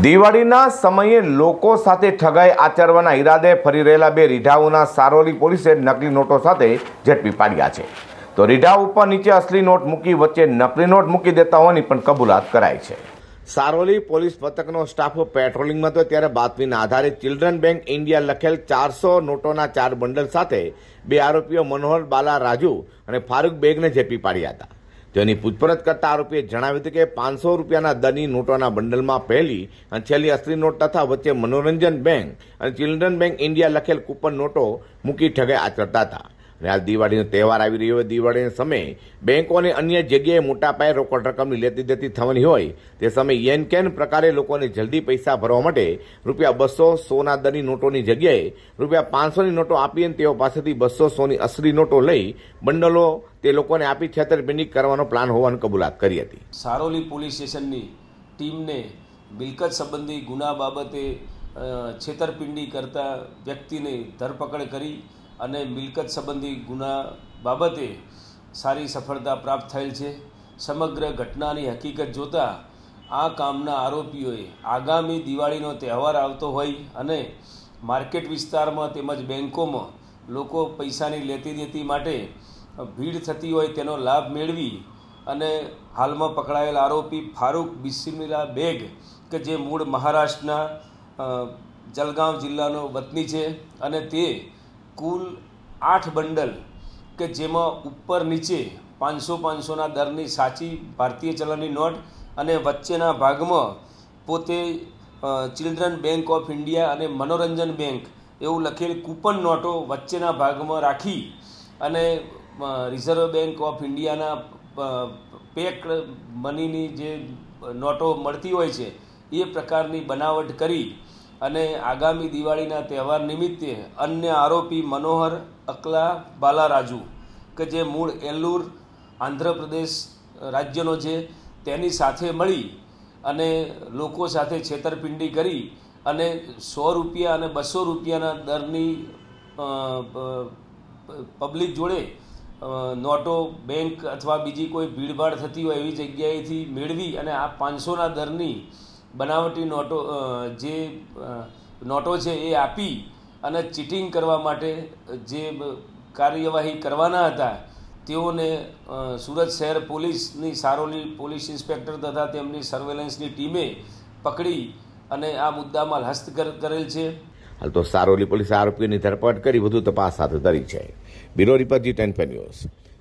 દિવાળીના સમયે લોકો સાથે ઠગાઈ આચરવાના ઈરાદે ફરી રહેલા બે રીઢાઓના સારોલી પોલીસે નકલી નોટો સાથે ઝડપી પાડ્યા છે. તો રીઢા ઉપર નીચે અસલી નોટ મૂકી વચ્ચે નકલી નોટ મૂકી દેતા હોવાની પણ કબૂલાત કરાઈ છે. સારોલી પોલીસ પથકનો સ્ટાફ પેટ્રોલિંગમાં હતો ત્યારે બાતમીના આધારે ચિલ્ડ્રન બેંક ઇન્ડિયા લખેલ ચારસો નોટોના ચાર બંડલ સાથે બે આરોપીઓ મનોહર બાલા રાજુ અને ફારૂક બેગને ઝડપી પાડ્યા હતા. જેની પૂછપરછ કરતા આરોપીએ જણાવ્યું હતું કે પાંચસો રૂપિયાના દરની નોટોના બંડલમાં પહેલી અને છેલ્લી અસલી નોટ તથા વચ્ચે મનોરંજન બેંક અને ચિલ્ડ્રન બેંક ઇન્ડિયા લખેલ કૂપન નોટો મૂકી ઠગાઈ આચરતા હતા. અને આ દિવાળીનો તહેવાર આવી રહ્યો હોય, દિવાળીના સમયે બેંકો અને અન્ય જગ્યાએ મોટા પાયે રોકડ રકમની લેતી દેતી થવાની હોય, તે સમયે યેન કેન પ્રકારે લોકોને જલ્દી પૈસા ભરવા માટે રૂપિયા બસો સોના દરની નોટોની જગ્યાએ રૂપિયા પાંચસોની નોટો આપીને તેઓ પાસેથી બસો સોની અસલી નોટો લઈ બંડલો તે લોકોને આપી છેતરપિંડી કરવાનો પ્લાન હોવાની કબૂલાત કરી હતી. સારોલી પોલીસ સ્ટેશનની ટીમને મિલકત સંબંધી ગુના બાબતે છેતરપિંડી કરતા વ્યક્તિની ધરપકડ કરી અને મિલકત સંબંધી ગુના બાબતે સારી સફળતા પ્રાપ્ત થયેલ છે. સમગ્ર ઘટનાની હકીકત જોતાં આ કામના આરોપીઓએ આગામી દિવાળીનો તહેવાર આવતો હોય અને માર્કેટ વિસ્તારમાં તેમજ બેન્કોમાં લોકો પૈસાની લેતી દેતી માટે ભીડ થતી હોય તેનો લાભ મેળવી અને હાલમાં પકડાયેલ આરોપી ફારૂક બિસ્મિલા બેગ, કે જે મૂળ મહારાષ્ટ્રના જલગાંવ જિલ્લાનો વતની છે અને તે કુલ આઠ બંડલ કે જેમાં ઉપર નીચે પાંચસો પાંચસોના દરની સાચી ભારતીય ચલણની નોટ અને વચ્ચેના ભાગમાં પોતે ચિલ્ડ્રન બેંક ઓફ ઇન્ડિયા અને મનોરંજન બેંક એવું લખેલ કૂપન નોટો વચ્ચેના ભાગમાં રાખી અને રિઝર્વ બેંક ઓફ ઇન્ડિયાના પેક્ડ મનીની જે નોટો મળતી હોય છે એ પ્રકારની બનાવટ કરી અને આગામી દિવાળીના તહેવાર નિમિત્તે અન્ય આરોપી મનોહર, અકલા, બાલારાજુ કે જે મૂળ એલ્લુર, આંધ્રપ્રદેશ રાજ્યનો છે, તેની સાથે મળી અને લોકો સાથે છેતરપિંડી કરી અને સો રૂપિયા અને બસો રૂપિયાના દરની પબ્લિક જોડે નોટો, બેંક અથવા બીજી કોઈ ભીડભાડ થતી હોય એવી જગ્યાએથી મેળવી અને આ પાંચસોના દરની બનાવટી નોટો જે નોટો છે એ આપી અને ચીટિંગ કરવા માટે જે કાર્યવાહી કરવાના હતા, તેઓને સુરત શહેર પોલીસની સારોલી પોલીસ ઇન્સ્પેક્ટર તથા તેમની સર્વેલન્સની ટીમે પકડી અને આ મુદ્દામાં હસ્તગત કરેલ છે. હાલ તો સારોલી પોલીસે આરોપીઓની ધરપકડ કરી, વધુ તપાસ હાથ ધરી છે. Bureau report G ten news.